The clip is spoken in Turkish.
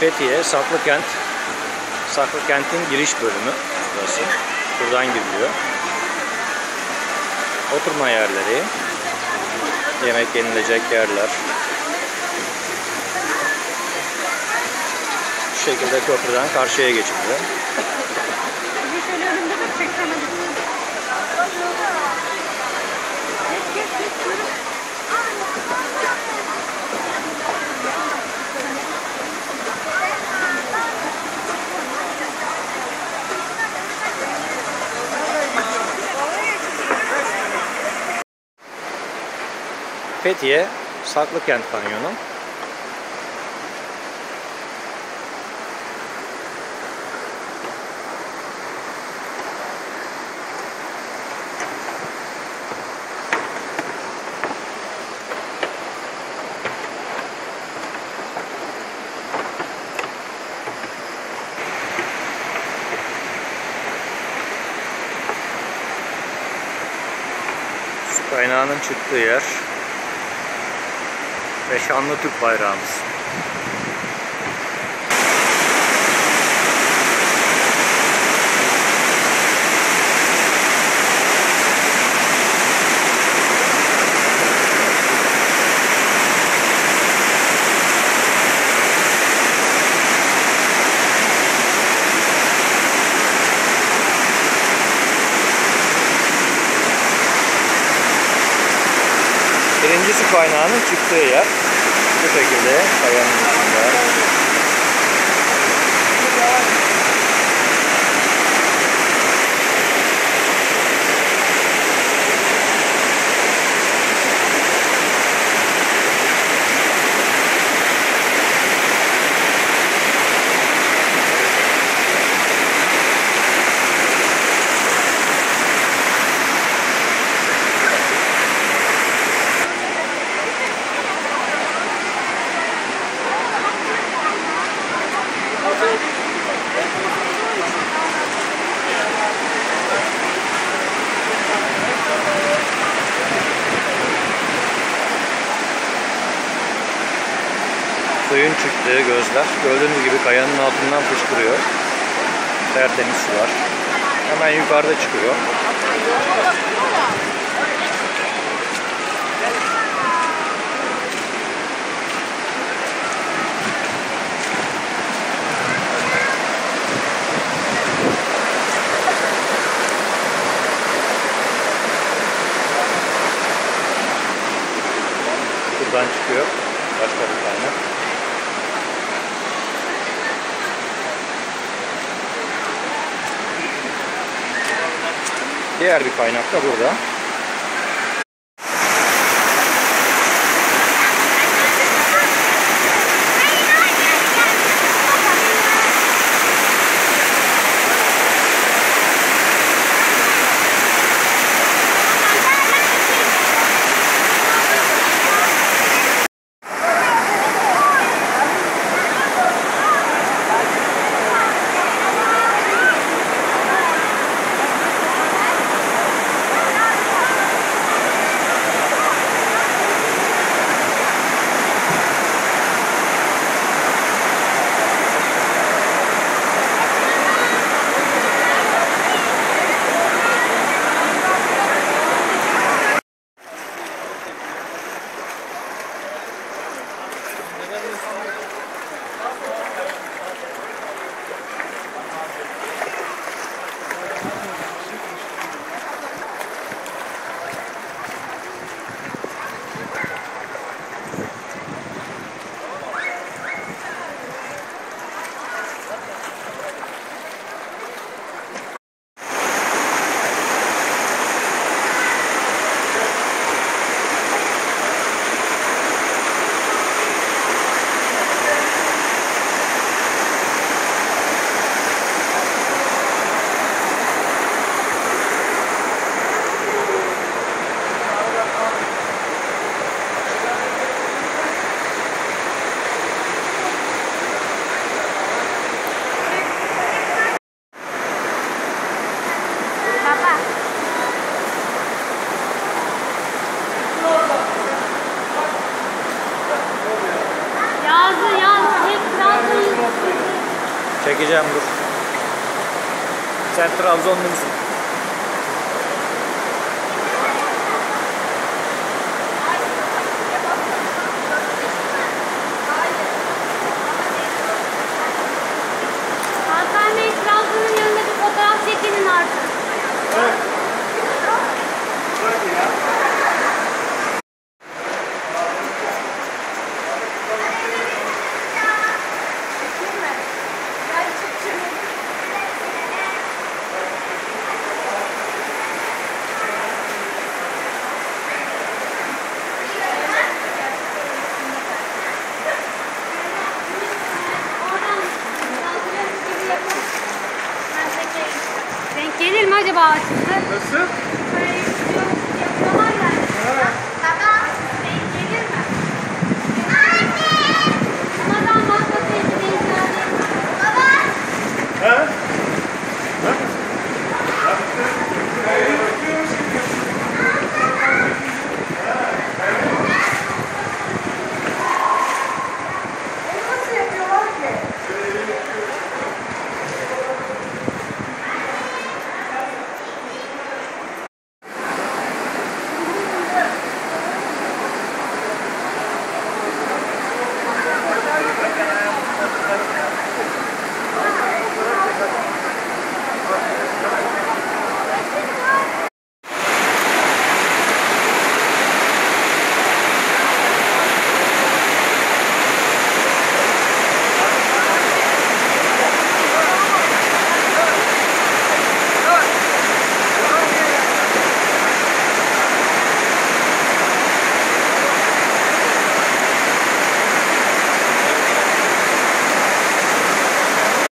Fethiye Saklıkent Saklıkent'in giriş bölümü burası. Buradan giriliyor. Oturma yerleri, yemek yenilecek yerler. Bu şekilde köprüden karşıya geçiliyor. Bir şöyle önümde de çekemedim. Fethiye Saklıkent Kanyonu. Kaynağının çıktığı yer ve şanlı Türk bayrağımız. Su kaynağının çıktığı yer bu şekilde kayanın içinde. Suyun çıktığı gözler. Gördüğünüz gibi kayanın altından fışkırıyor. Tertemiz sular. Hemen yukarıda çıkıyor. Buradan çıkıyor. Başka bir kaynak. Diğer bir kaynak da burada. Çekeceğim dur. Sen Trabzonlu musun? Hakan Bey Trabzon'un yanında bir fotoğraf çekinin artık. 吧。好。